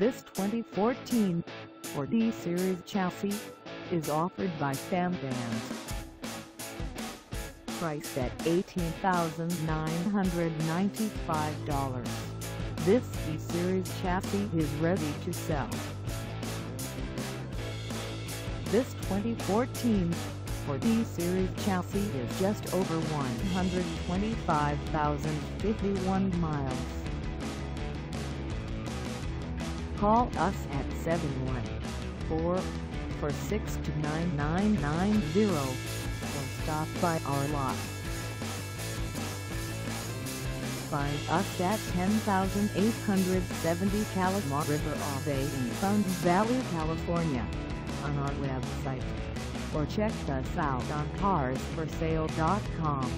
This 2014 Ford E-Series chassis is offered by Fam Vans. Priced at $18,995, this E-Series chassis is ready to sell. This 2014 Ford E-Series chassis is just over 125,051 miles. Call us at 714-462-9990 or stop by our lot. Find us at 10870 Kalama River Ave in Fountain Valley, California on our website or check us out on carsforsale.com.